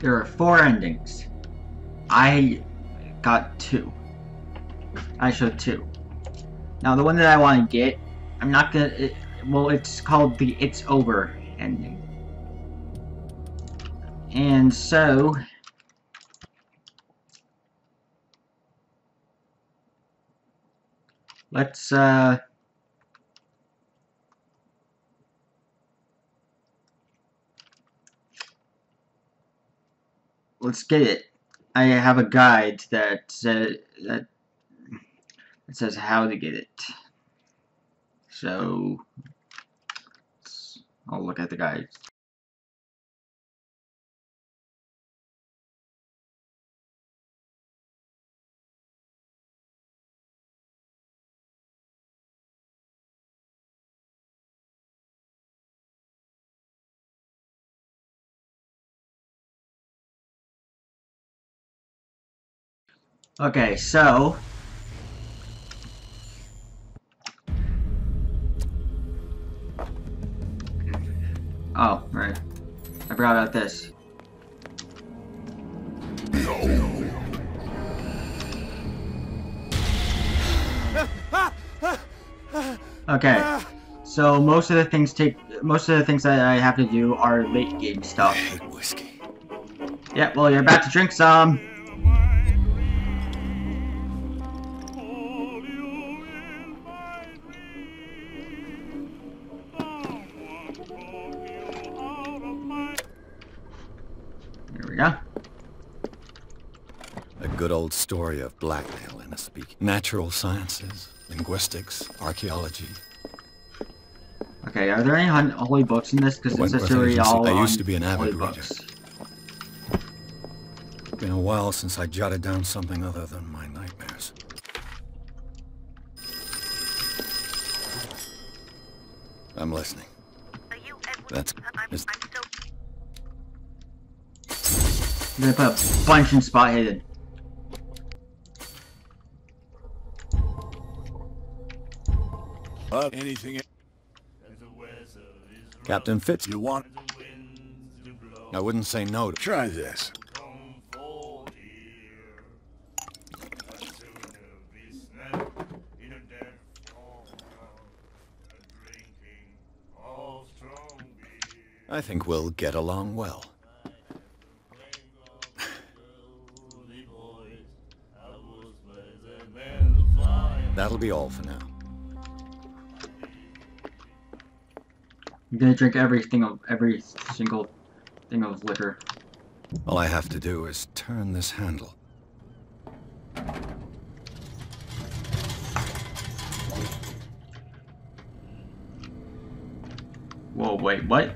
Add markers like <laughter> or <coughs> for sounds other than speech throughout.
There are four endings. I got two. I showed two. Now the one that I want to get, I'm not gonna. It, well, it's called the "It's Over" ending. And so, let's uh. Let's get it. I have a guide that says that it says how to get it. So I'll look at the guide. Okay, so Oh, right. I forgot about this. Okay. So most of the things take most of the things that I have to do are late game stuff. whiskey. Yeah, well you're about to drink some. Old story of blackmail in a speak. Natural sciences, linguistics, archaeology. Okay, are there any holy books in this? Because it's Wentworth necessarily Agency. all I used to be an holy avid reader. books. Been a while since I jotted down something other than my nightmares. I'm listening. That's... Is, I'm gonna put a bunch in spot hidden. Uh, anything Captain Fitz. you want? I wouldn't say no to... Try this. I think we'll get along well. <laughs> That'll be all for now. I'm gonna drink everything of every single thing of liquor. All I have to do is turn this handle. Whoa, wait, what?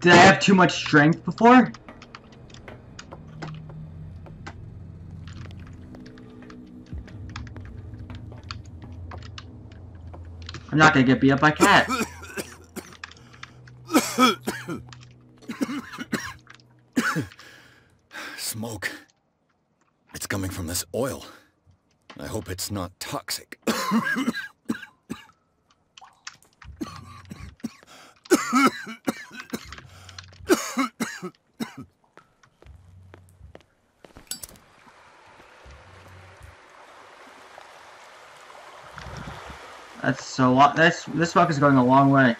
Did I have too much strength before? I'm not gonna get beat up by cat. <coughs> Smoke. It's coming from this oil. I hope it's not toxic. <coughs> That's so lot. This fuck is going a long way.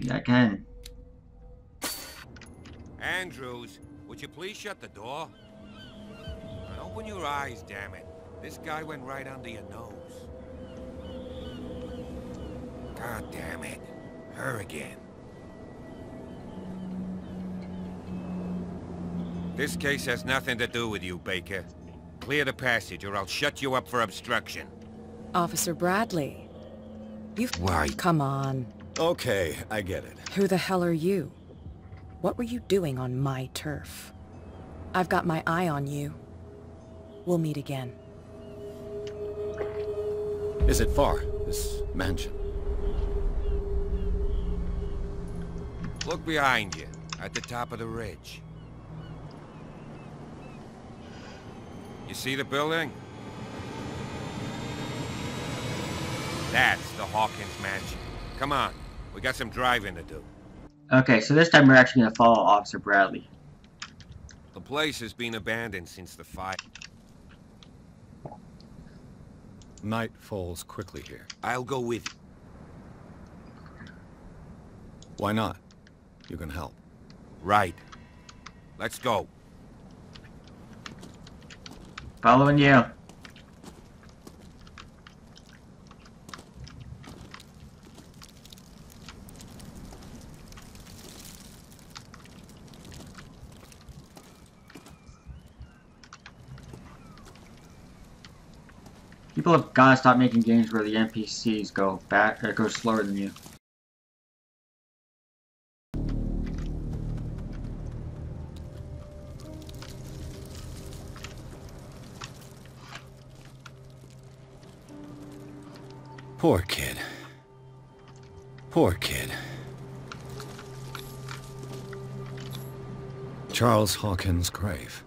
Yeah, I can. Andrews, would you please shut the door? And open your eyes, damn it. This guy went right under your nose. God damn it. Her again. This case has nothing to do with you, Baker. Clear the passage or I'll shut you up for obstruction. Officer Bradley. You've... Why? Come on. Okay, I get it. Who the hell are you? What were you doing on my turf? I've got my eye on you. We'll meet again. Is it far, this mansion? Look behind you, at the top of the ridge. You see the building? That's the Hawkins mansion. Come on, we got some driving to do. Okay, so this time we're actually gonna follow Officer Bradley. The place has been abandoned since the fire. Night falls quickly here. I'll go with you. Why not? You can help. Right. Let's go. Following you. People have gotta stop making games where the NPCs go back or go slower than you. Poor kid. Poor kid. Charles Hawkins' grave.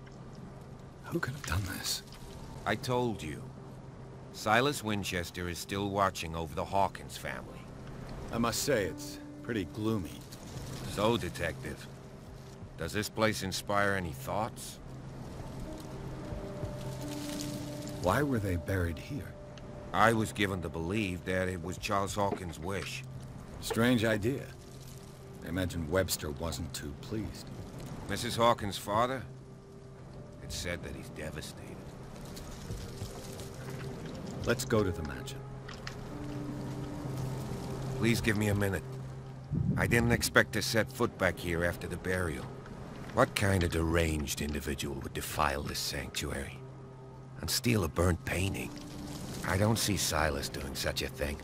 Who could have done this? I told you. Silas Winchester is still watching over the Hawkins family. I must say, it's pretty gloomy. So, Detective, does this place inspire any thoughts? Why were they buried here? I was given to believe that it was Charles Hawkins' wish. Strange idea. I imagine Webster wasn't too pleased. Mrs. Hawkins' father? It's said that he's devastated. Let's go to the mansion. Please give me a minute. I didn't expect to set foot back here after the burial. What kind of deranged individual would defile this sanctuary? And steal a burnt painting? I don't see Silas doing such a thing.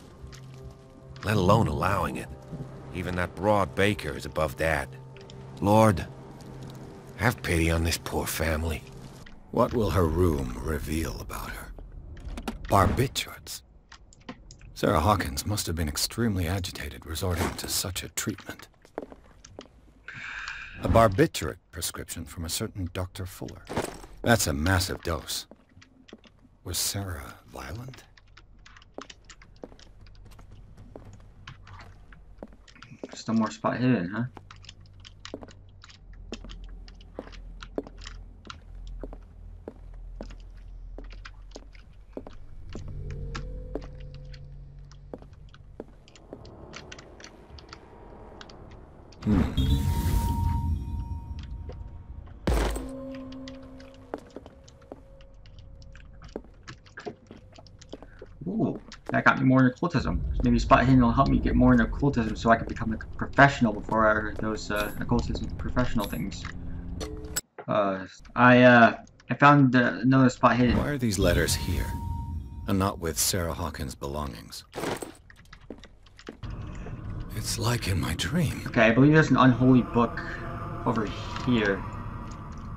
Let alone allowing it. Even that broad baker is above that. Lord, have pity on this poor family. What will her room reveal about her? Barbiturates. Sarah Hawkins must have been extremely agitated resorting to such a treatment. A barbiturate prescription from a certain Dr. Fuller. That's a massive dose. Was Sarah violent? Still more spot hidden, huh? More into occultism. Maybe spot hidden will help me get more into occultism so I can become a professional before I, those uh, occultism professional things. Uh, I uh, I found uh, another spot hidden. Why are these letters here? And not with Sarah Hawkins' belongings? It's like in my dream. Okay, I believe there's an unholy book over here.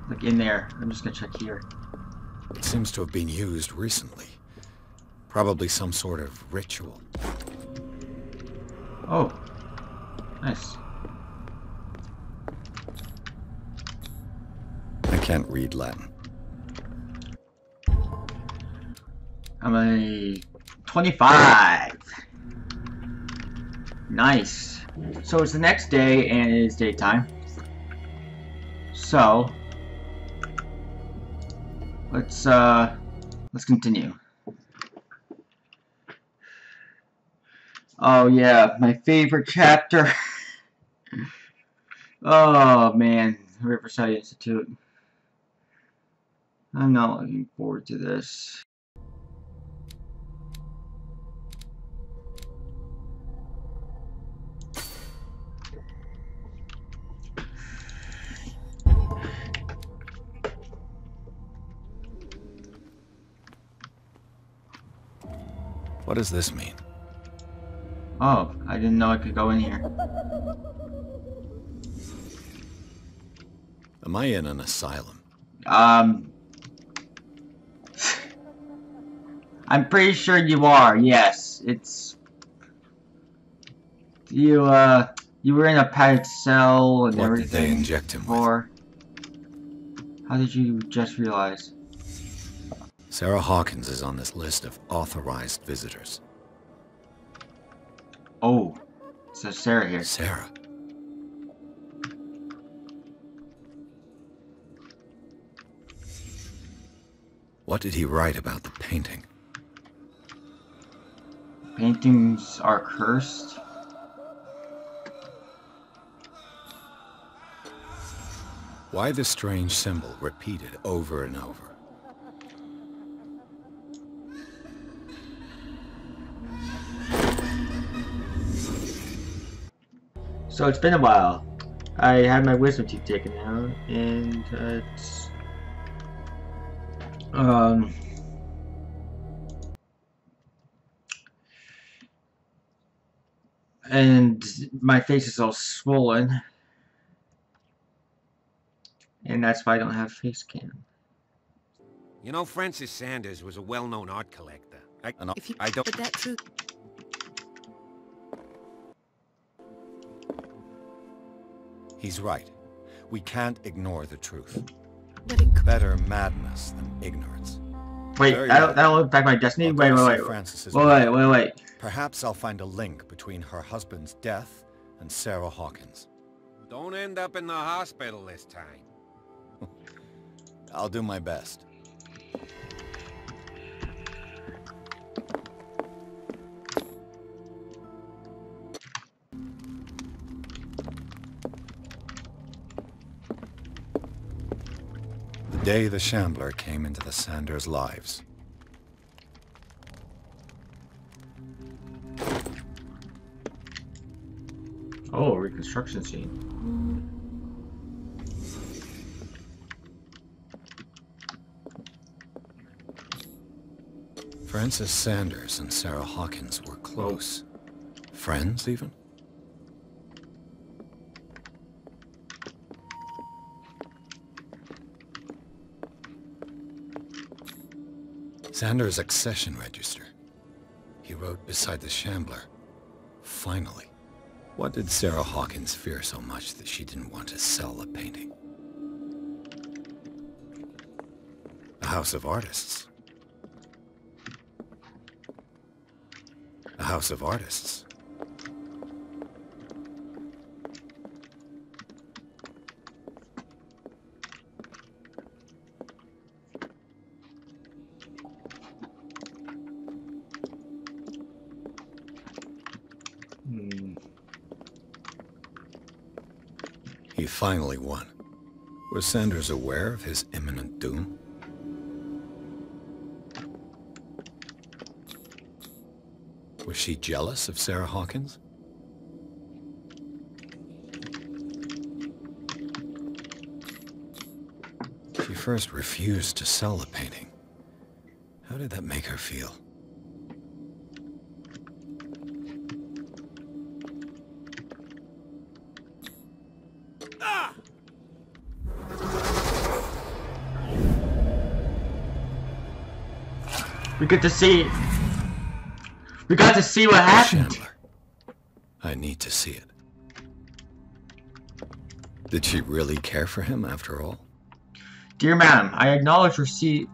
Like in there. I'm just gonna check here. It seems to have been used recently. Probably some sort of ritual. Oh. Nice. I can't read Latin. I'm a 25. Nice. So it's the next day and it is daytime. So let's uh let's continue. Oh yeah, my favorite chapter. <laughs> oh man, Riverside Institute. I'm not looking forward to this. What does this mean? Oh, I didn't know I could go in here. Am I in an asylum? Um, I'm pretty sure you are. Yes, it's you. Uh, you were in a padded cell and What did they inject him with? Or how did you just realize? Sarah Hawkins is on this list of authorized visitors. Oh, so Sarah here. Sarah. What did he write about the painting? Paintings are cursed. Why the strange symbol repeated over and over? So it's been a while. I had my wisdom teeth taken out, and uh, it's um. And my face is all swollen. And that's why I don't have face cam. You know, Francis Sanders was a well-known art collector. I, An If you I don't... but that truth He's right. We can't ignore the truth. but it could Better madness than ignorance. Wait, that'll, well. that'll impact my destiny? Wait, wait, wait. Francis's Wait, wait, wait, wait. Perhaps I'll find a link between her husband's death and Sarah Hawkins. Don't end up in the hospital this time. <laughs> I'll do my best. Day the Shambler came into the Sanders' lives. Oh, reconstruction scene. Francis Sanders and Sarah Hawkins were close. Oh. Friends, even? Sanders' accession register. He wrote beside the Shambler, Finally. What did Sarah Hawkins fear so much that she didn't want to sell the painting? A house of artists. A house of artists. Hmm. He finally won. Was Sanders aware of his imminent doom? Was she jealous of Sarah Hawkins? She first refused to sell the painting. How did that make her feel? We get to see. We got to see what happened. Chandler. I need to see it. Did she really care for him after all? Dear Madam, I acknowledge receipt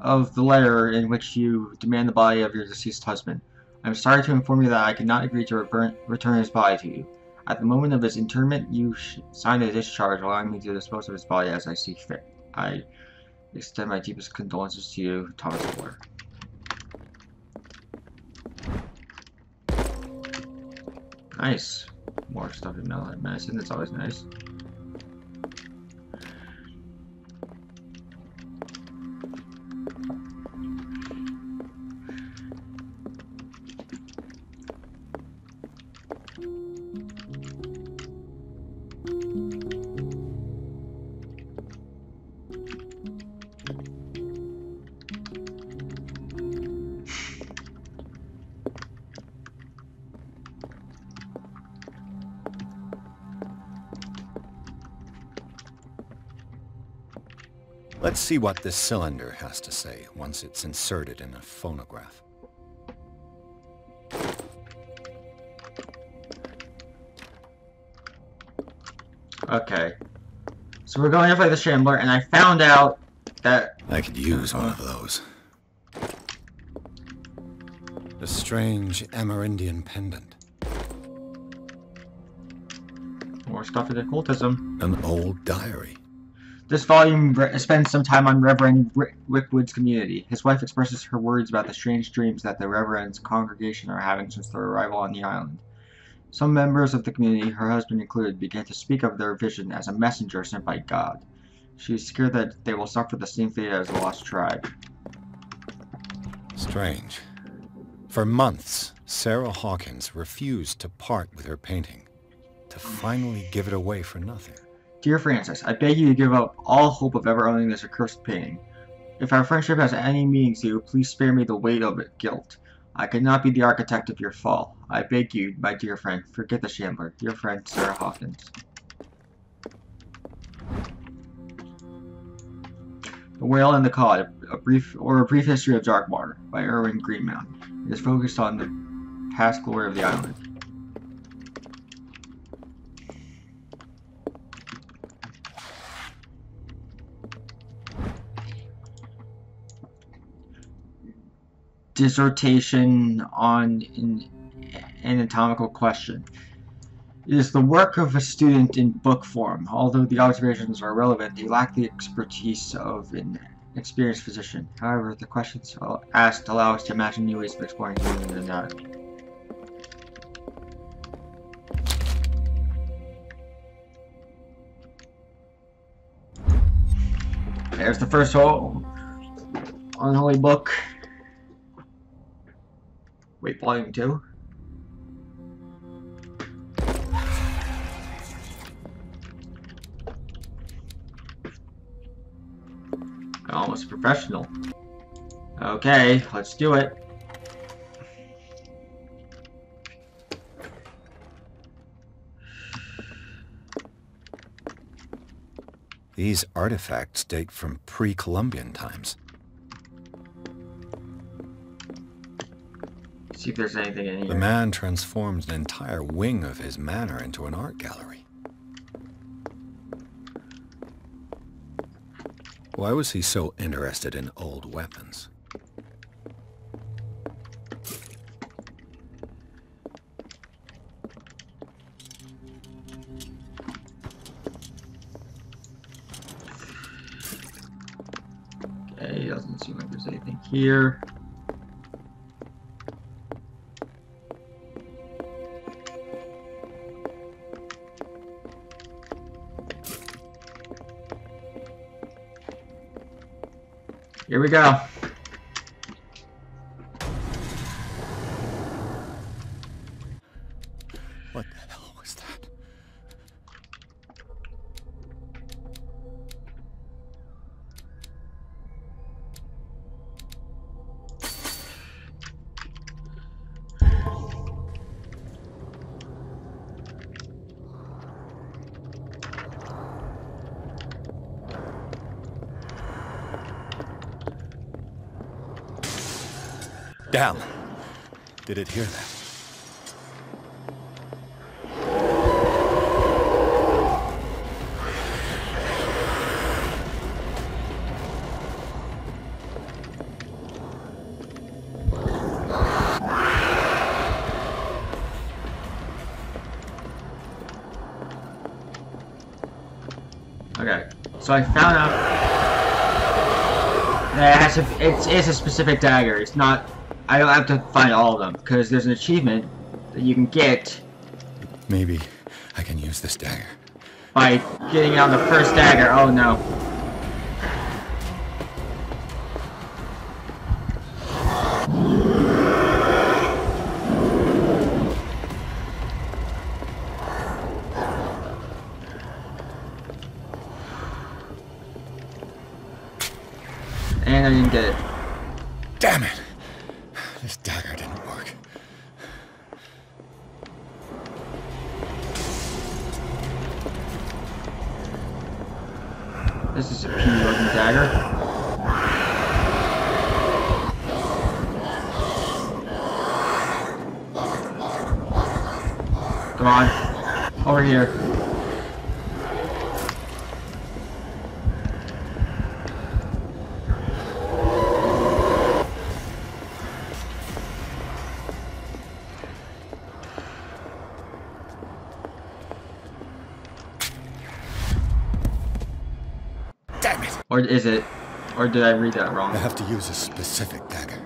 of the letter in which you demand the body of your deceased husband. I'm sorry to inform you that I cannot agree to return his body to you. At the moment of his interment, you signed a discharge allowing me to dispose of his body as I see fit. I extend my deepest condolences to you, Thomas Fuller. Nice. More stuff in medicine, that's always nice. Let's see what this cylinder has to say once it's inserted in a phonograph. Okay. So we're going to fight the Shambler, and I found out that... I could use one of those. A strange Amerindian pendant. More stuff in occultism. An old diary. This volume spends some time on Reverend Wickwood's community. His wife expresses her words about the strange dreams that the Reverend's congregation are having since their arrival on the island. Some members of the community, her husband included, began to speak of their vision as a messenger sent by God. She is scared that they will suffer the same fate as the lost tribe. Strange. For months, Sarah Hawkins refused to part with her painting, to finally give it away for nothing. Dear Francis, I beg you to give up all hope of ever owning this accursed painting. If our friendship has any meaning to you, please spare me the weight of it, guilt. I cannot be the architect of your fall. I beg you, my dear friend, forget the Shambler. Your friend, Sarah Hawkins. The Whale and the Cod, a brief or a brief history of Darkwater by Erwin Greenmount. It is focused on the past glory of the island. Dissertation on an anatomical question. It is the work of a student in book form. Although the observations are relevant, they lack the expertise of an experienced physician. However, the questions asked allow us to imagine new ways of exploring human anatomy. There's the first whole unholy book. Wait, volume 2? Almost professional. Okay, let's do it. These artifacts date from pre-Columbian times. See if there's anything in here. The man transformed an entire wing of his manor into an art gallery. Why was he so interested in old weapons? Okay, doesn't seem like there's anything here. Here we go. Did hear that? Okay, so I found out that it's, it's a specific dagger. It's not. I don't have to find all of them because there's an achievement that you can get Maybe I can use this dagger. by getting on the first dagger. Oh no. And I didn't get it. Damn it! This dagger didn't work. This is a puny looking dagger. Come on. Over here. Damn it! Or is it? Or did I read that wrong? I have to use a specific dagger.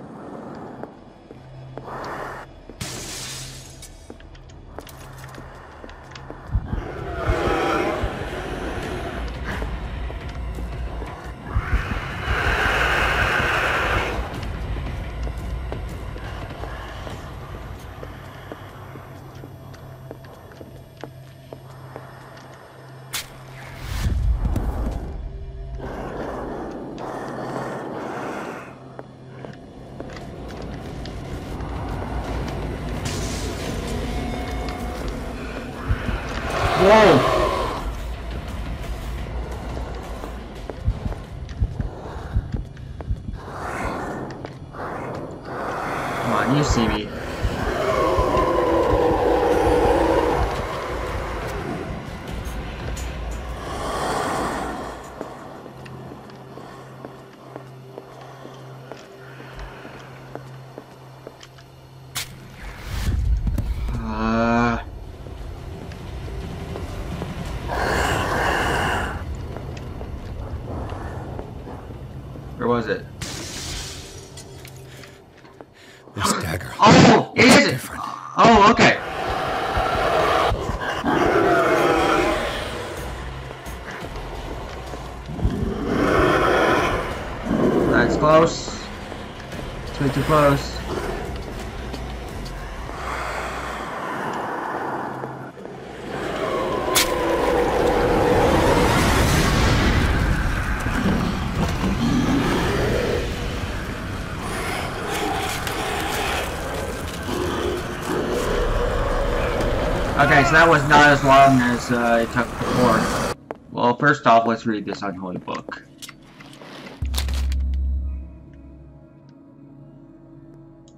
That was not as long as uh, it took before. Well, first off, let's read this unholy book.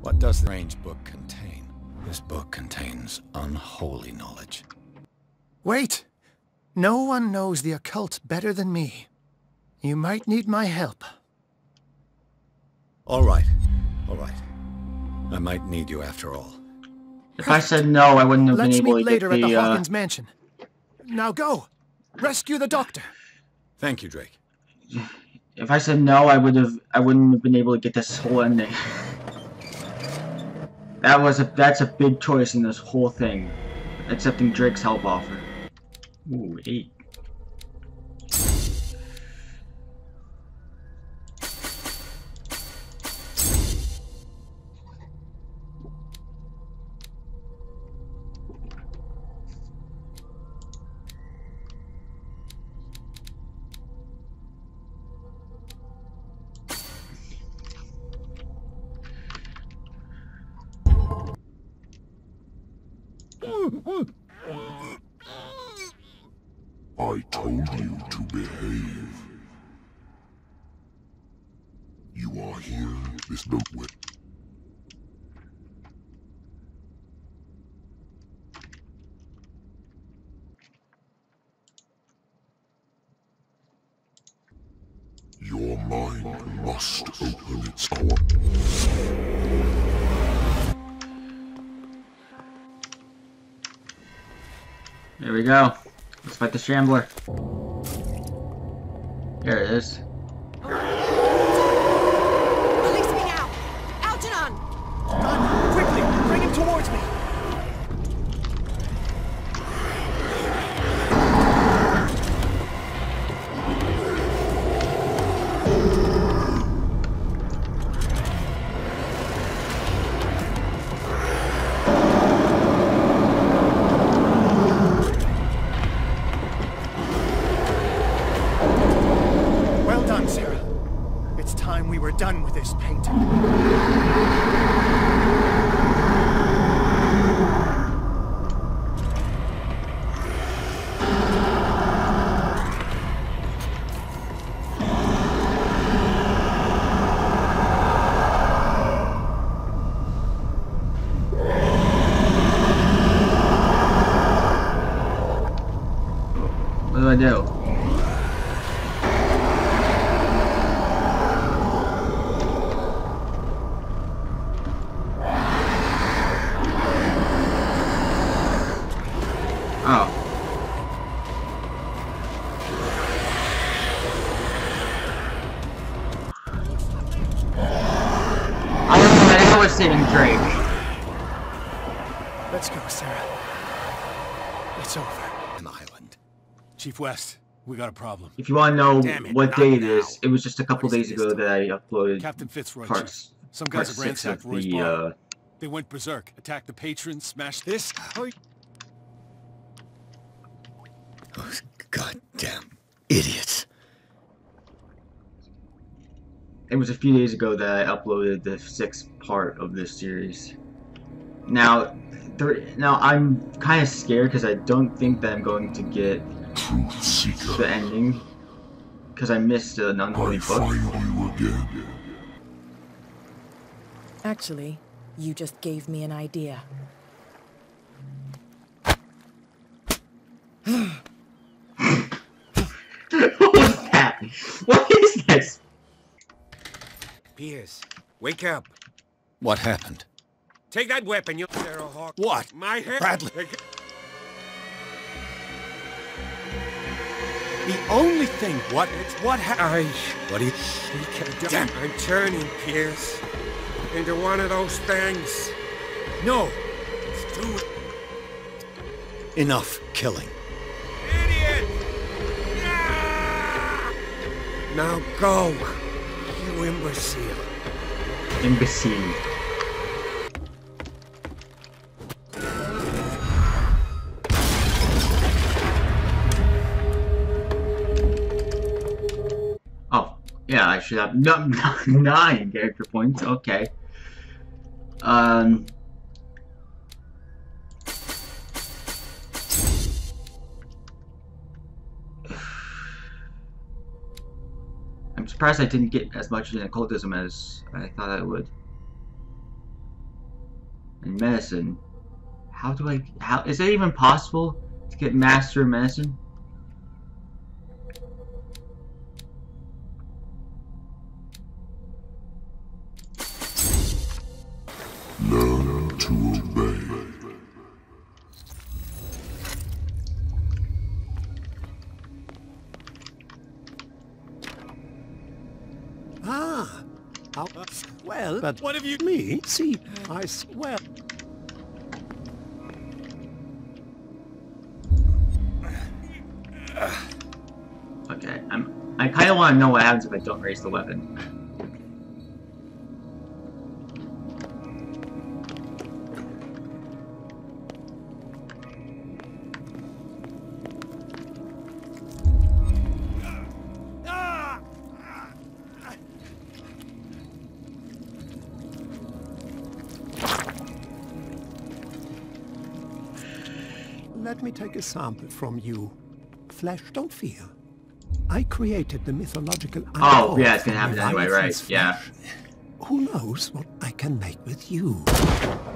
What does the strange book contain? This book contains unholy knowledge. Wait! No one knows the occult better than me. You might need my help. All right, all right. I might need you after all. If I said no, I wouldn't have Let's been able meet to get later at the the. Uh, Hawkins mansion. Now go! Rescue the doctor! Thank you, Drake. if I said no, I would have. I wouldn't have been able to get this whole ending. <laughs> that was a. That's a big choice in this whole thing, accepting Drake's help offer. Ooh, eight. I told you to behave. You are here, Miss Notewit. Your mind must open its core. There we go. Let's fight the Shambler. There it is. I? Chief West, we got a problem. If you want to know it, what day it now. is, it was just a couple days ago that I uploaded Captain Fitzroy. parts, Some part guys have six of ransacked Roy's the, bar. uh, They went berserk, attacked the patrons, smashed this. Oh, Those goddamn idiots. it was a few days ago that I uploaded the sixth part of this series. Now, there, now I'm kind of scared because I don't think that I'm going to get the ending because I missed an unholy I book. find you again. Actually, you just gave me an idea. <laughs> what was that? What is this? Pierce, wake up. What happened? Take that weapon, you Sarah Hawk. What? My head. Bradley. The only thing, what, it's what happened. I... What do you... Damn. I'm turning, Pierce. Into one of those things. No. It's too... Enough killing. Idiot! Now go, you imbecile. Imbecile. Should have no, <laughs> nine character points. Okay. Um. I'm surprised I didn't get as much in occultism as I thought I would. In medicine, how do I? How is it even possible to get master in medicine? But What have you... me? See, I mm. swear. Okay, I'm. I kind of want to know what happens if I don't raise the weapon. Let me take a sample from you. Flesh, don't fear. I created the mythological Oh, yeah, it's gonna happen anyway, Leviathan's right, yeah. Who knows what I can make with you?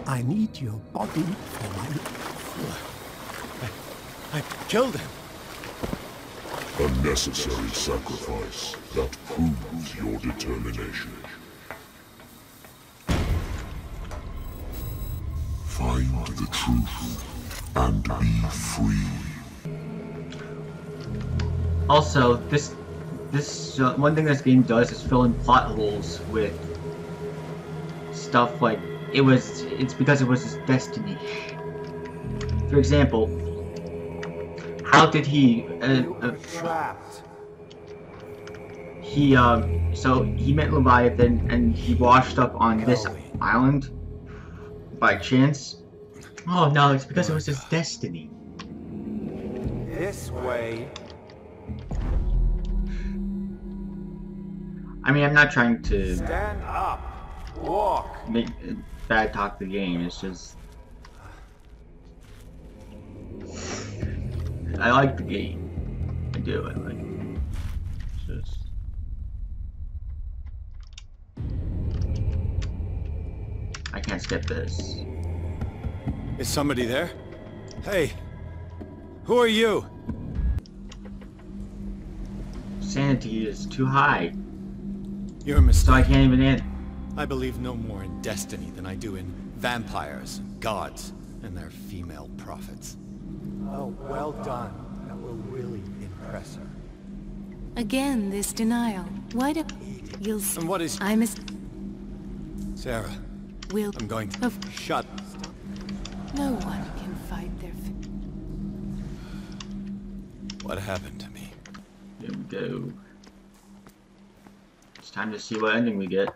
I need your body for my... I killed him. A necessary sacrifice that proves your determination. Find the truth and be free. Also, this this uh, one thing this game does is fill in plot holes with stuff like it was. It's because it was his destiny. For example, how did he? Uh, uh, he um. So he met Leviathan and he washed up on this island by chance. Oh no! It's because it was his destiny. This way. I mean, I'm not trying to Stand up. Walk. make uh, bad talk the game. It's just I like the game. I do. I like it. It's just I can't skip this. Is somebody there? Hey, who are you? sanity is too high, You're so I mistaken. can't even in. I believe no more in destiny than I do in vampires, gods, and their female prophets. Oh, well done. That will really impress her. Again, this denial. Why do... You'll... s- And what is... I'm as... Sarah, Will... I'm going to... Of... Shut... No one can fight their... What happened to me? Here we go. It's time to see what ending we get.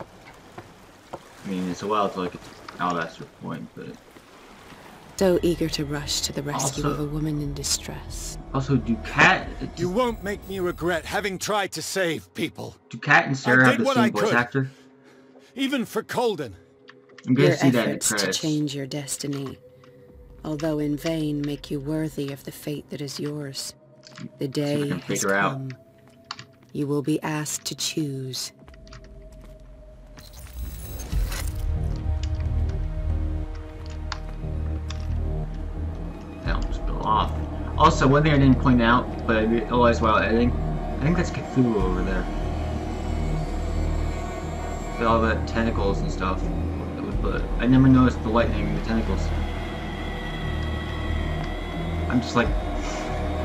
I mean, it's a while till I get to... That's your point, but... So eager to rush to the rescue Also- of a woman in distress. Also, do Cat... You won't make me regret having tried to save people. Do Cat and Sarah have did the what same I voice could. actor? Even for Colden. I'm gonna Your see that efforts to change your destiny, although in vain, make you worthy of the fate that is yours. The day has figure out. come. You will be asked to choose. That almost fell off. Also, one thing I didn't point out, but I realized while editing, I think that's Cthulhu over there. With all the tentacles and stuff. But I never noticed the lightning and the tentacles. I'm just like,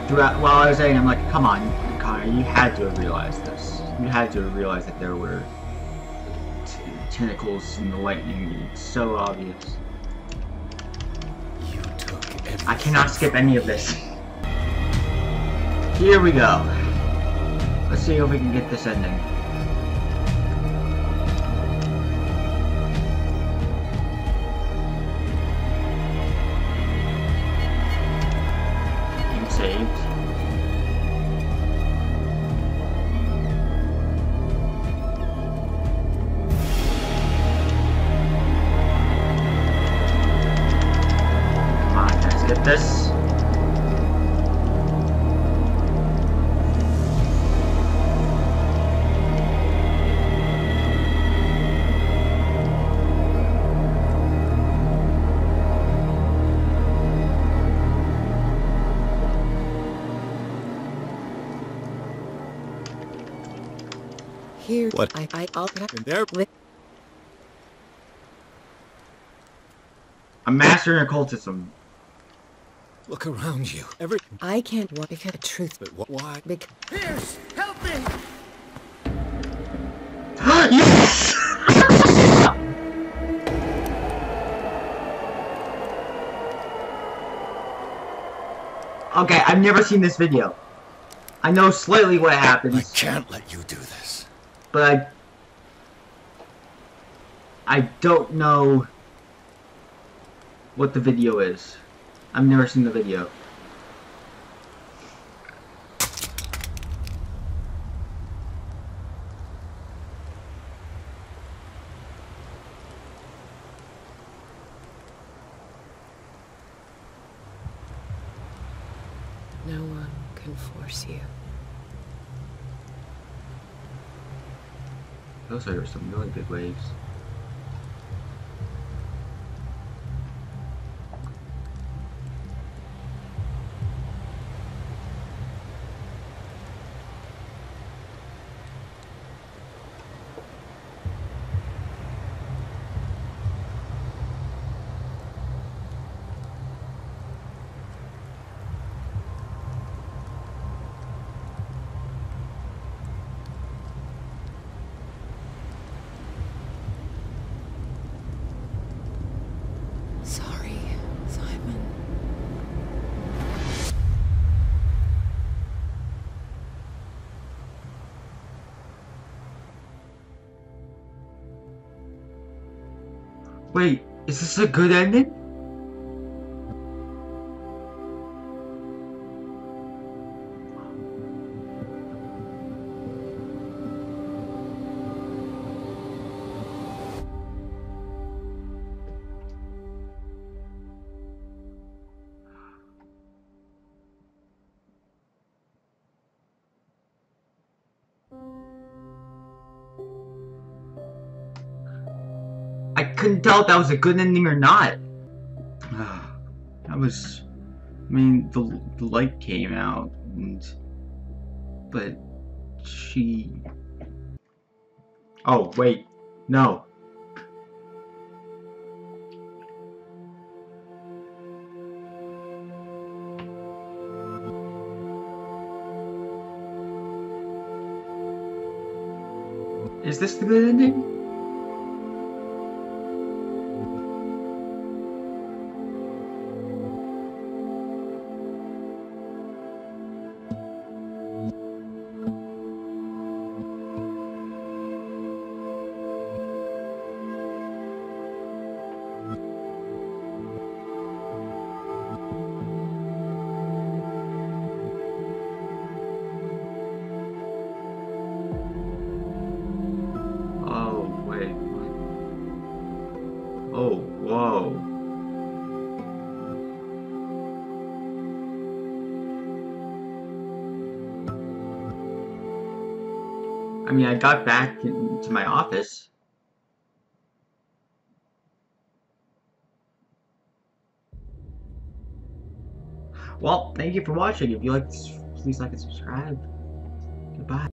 throughout while I was editing, I'm like, come on, Konner, you had to have realized this. You had to have realized that there were t- tentacles and the lightning. It's so obvious. You took. I cannot skip any of this. Here we go. Let's see if we can get this ending. What? I, I, I'll, And there... I'm mastering occultism. Look around you. Every... I can't walk because the truth. But wh- why? Because Pierce, help me! <gasps> yes! <laughs> okay, I've never seen this video. I know slightly what happens. I can't let you do this. but I I don't know what the video is. I've never seen the video. no one can force you. Those are some really big waves. Wait, is this a good ending? Tell if that was a good ending or not. <sighs> that was. I mean, the, the light came out, and but she. Oh, wait. No. Is this the good ending? Got back into my office. Well, thank you for watching. If you liked this, please like and subscribe. Goodbye.